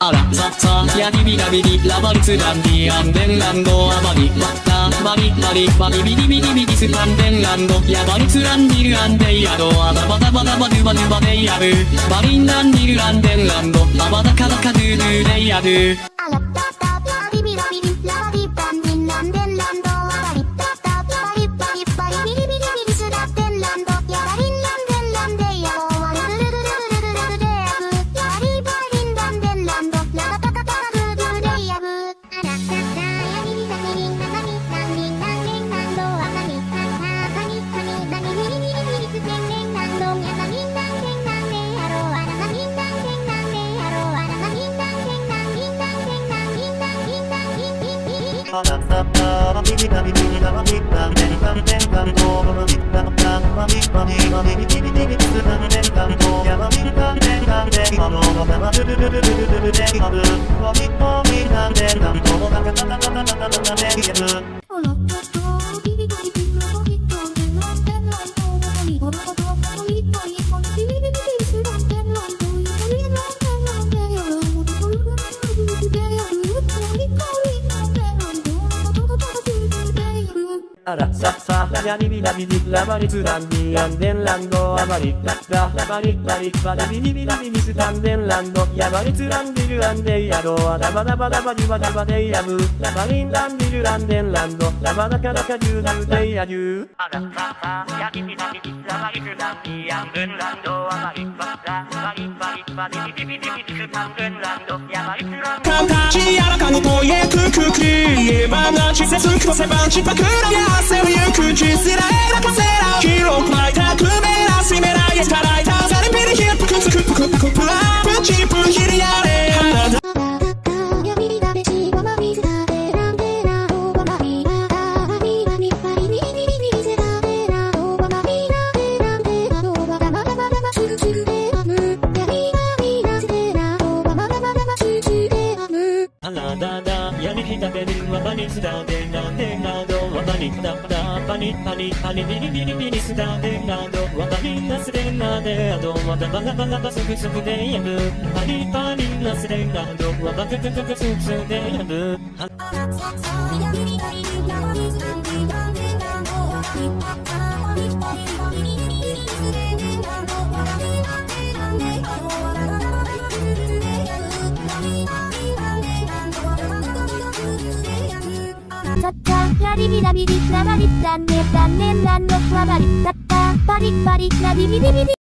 あら、さ、さ、やにみなみに、ラバリツランディアンデンランド、アバニ、ラ、タ、マリ、マリ、マリ、ミニミニミニスパンデンランド、ヤバリツランディルアンデイアド、アダバダバダバドゥバデイアブ、バリンランディルアンデンランド、アバダカダカドゥドゥデイヤドゥ。はなこのあらささ闇南にラバリツランにアンデンランドあまりラララバリバリバラビニビラビニスタンデンランドヤバリツランディルランデイヤロアラバダバダバリバダバデイヤムラバリンランディルランデンランドラバラカラカジュナルデイヤニューあらささ闇南にラバリツランにアンデンランドあまりララバリバリバリビビビビビスランデンランドヤバリツランド感じやらかにとえくくく言えばなびずだべらんでらおばまびなあばびばびばりびりびりびりせだべらおばまびなべらんでらおばばばばばばばしゅるしゅるであむやびばびなせでらおばばばばばばしゅるしゅるでやりひたべるわばりすだでなでなどわばりだだパリパリパニビリビリビリすだでなどわばりなすでなであどわばばがばがばすぐすぐでやむパリパリなすでなどわばくくくくすすでやむあザッタラリビラビリラバリランネランネランのラバリザッタパリッパリラビビビビビ